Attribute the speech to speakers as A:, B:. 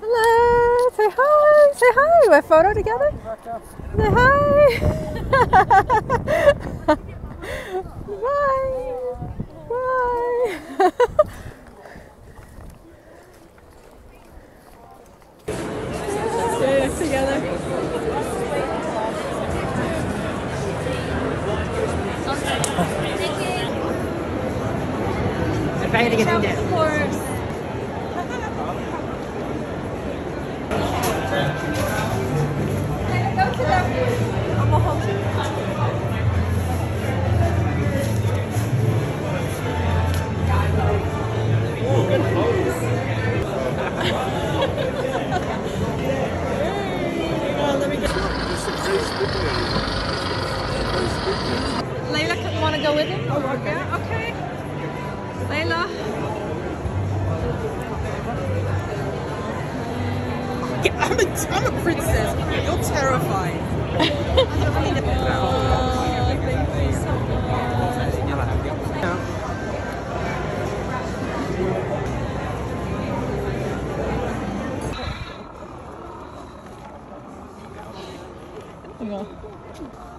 A: Hello. Say hi. Say hi. We have a photo together. Say hi. Bye. Bye. Together.
B: Of course.
A: Layla, want to go with him? Yeah, okay. Layla.
C: I'm a, I'm a princess. You're terrifying.
A: Oh,